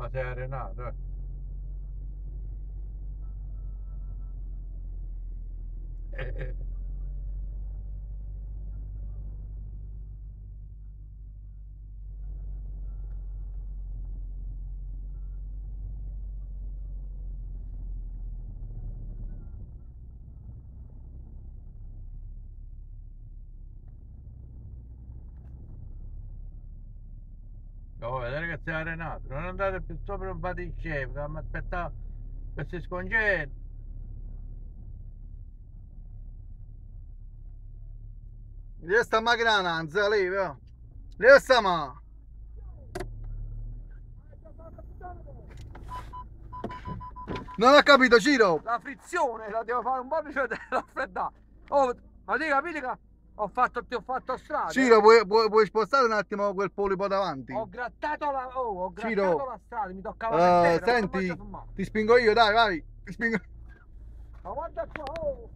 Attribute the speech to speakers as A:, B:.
A: Ma sei arenato, eh. Eh, eh. Oh, vedete che sei arenato, non andate più sopra un batiscevolo, ma aspettare che si scongeli.
B: Lì sta macchina nanza lì, vero? Lì sta ma. Non ho capito, Ciro.
C: La frizione la devo fare un po' di cioè raffreddare. Oh, ma ti capite che ho fatto, ti ho fatto strada?
B: Ciro, puoi, puoi- puoi spostare un attimo quel polipo davanti?
C: Ho grattato la, oh, ho grattato
B: Ciro.
C: la strada, mi toccava
B: Eh,
C: vedere, non
B: senti, ti spingo io, dai, vai. Ti spingo.
C: Ma guarda qua, oh!